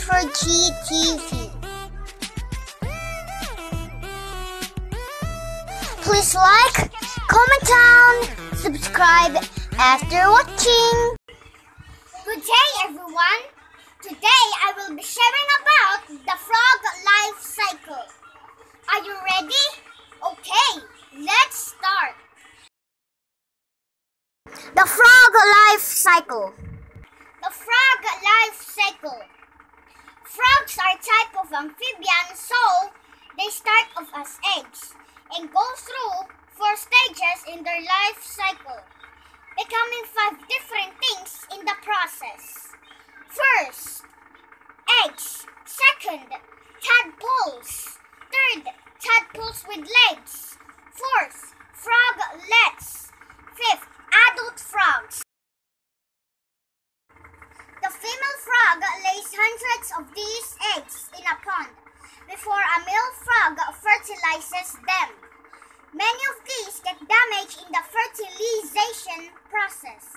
for GTV. Please like, comment down, subscribe after watching. Good day everyone. Today I will be sharing about the frog life cycle. Are you ready? Okay, let's start. The frog life cycle. The frog life cycle. Frogs are a type of amphibian, so they start off as eggs and go through four stages in their life cycle, becoming five different things in the process. First, eggs. Second, tadpoles. Third, tadpoles with legs. Fourth, froglets. Fifth, adult frogs. The female frog lays hundreds of these eggs in a pond before a male frog fertilizes them. Many these get damaged in the fertilization process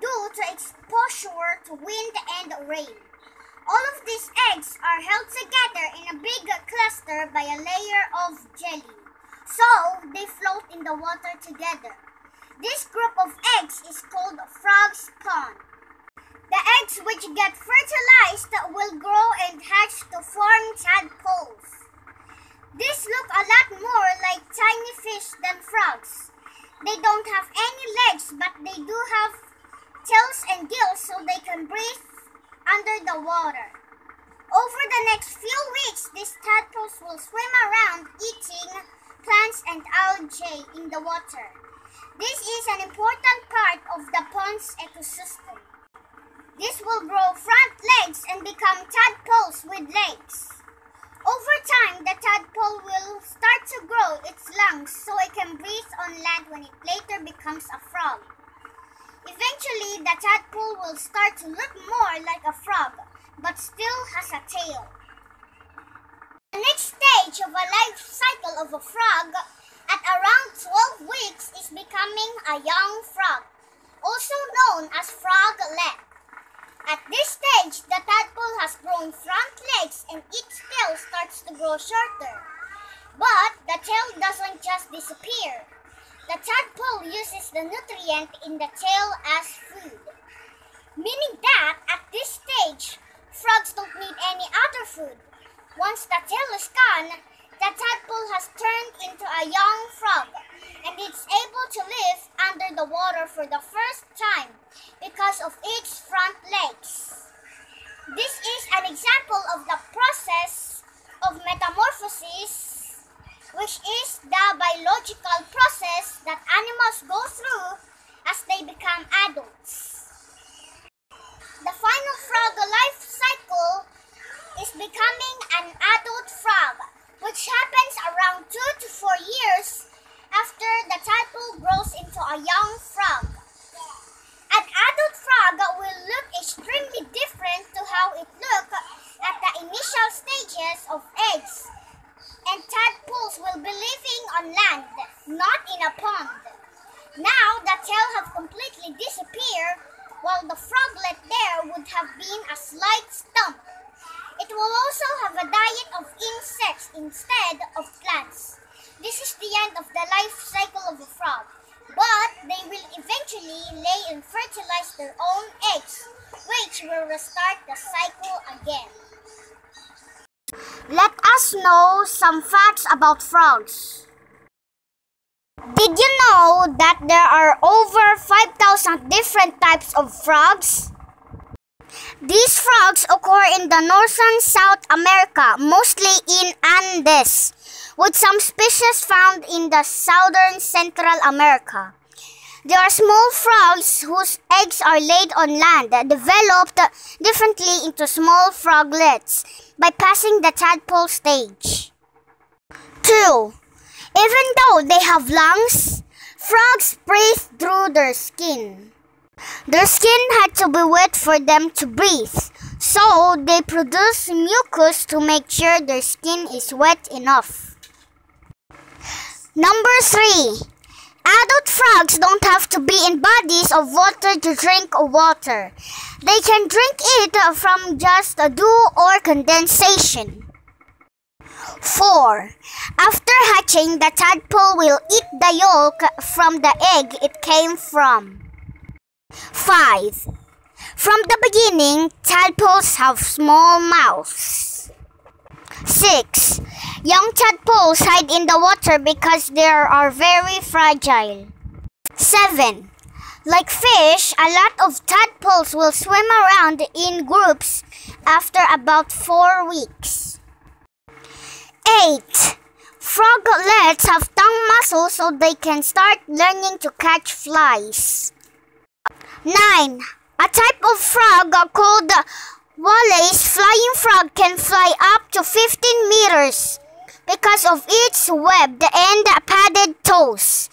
due to exposure to wind and rain. All of these eggs are held together in a big cluster by a layer of jelly, so they float in the water together. This group of eggs is called frog spawn. The eggs which get fertilized will grow and hatch to form tadpoles. These look a lot more like tiny fish than frogs. They don't have any legs, but they do have tails and gills so they can breathe under the water. Over the next few weeks, these tadpoles will swim around eating plants and algae in the water. This is an important part of the pond's ecosystem. This will grow front legs and become tadpoles with legs. Over time, the tadpole will start to grow its lungs so it can breathe on land when it later becomes a frog. Eventually, the tadpole will start to look more like a frog, but still has a tail. The next stage of a life cycle of a frog at around 12 weeks is becoming a young frog, also known as froglet. At this stage, the tadpole has grown front legs and its tail starts to grow shorter. But the tail doesn't just disappear. The tadpole uses the nutrient in the tail as food. Meaning that at this stage, frogs don't need any other food. Once the tail is gone, the tadpole has turned into a young frog and it's able to live under the water for the first time because of its front legs. This is an example of the process of metamorphosis, which is the biological process that animals go through as they become adults. The final frog life cycle is becoming an adult frog, which happens around 2 to 4 years after the tadpole grows into a young frog. An adult frog will look extremely different to how it looked at the initial stages of eggs, and tadpoles will be living on land, not in a pond. Now the tail have completely disappeared, while the froglet there would have been a slight stump. It will also have a diet of insects instead of plants. This is the end of the life cycle of a frog. But they will eventually lay and fertilize their own eggs, which will restart the cycle again. Let us know some facts about frogs. Did you know that there are over 5,000 different types of frogs? These frogs occur in the northern South America, mostly in Andes, with some species found in the southern Central America. There are small frogs whose eggs are laid on land, and developed differently into small froglets by passing the tadpole stage. 2. Even though they have lungs, frogs breathe through their skin. Their skin had to be wet for them to breathe, so they produce mucus to make sure their skin is wet enough. Number 3. Adult frogs don't have to be in bodies of water to drink water. They can drink it from just a dew or condensation. 4. After hatching, the tadpole will eat the yolk from the egg it came from. 5. From the beginning, tadpoles have small mouths. 6. Young tadpoles hide in the water because they are very fragile. 7. Like fish, a lot of tadpoles will swim around in groups after about 4 weeks. 8. Froglets have tongue muscles so they can start learning to catch flies. 9. A type of frog called Wallace flying frog can fly up to 15 meters because of its webbed and padded toes.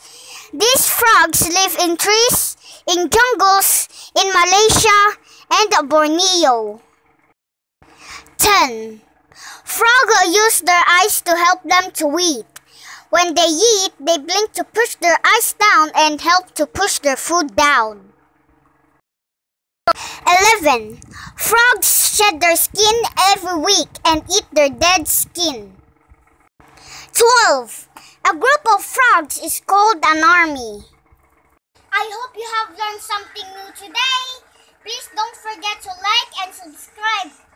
These frogs live in trees, in jungles, in Malaysia, and Borneo. 10. Frogs use their eyes to help them to eat. When they eat, they blink to push their eyes down and help to push their food down. 11. Frogs shed their skin every week and eat their dead skin. 12. A group of frogs is called an army. I hope you have learned something new today. Please don't forget to like and subscribe.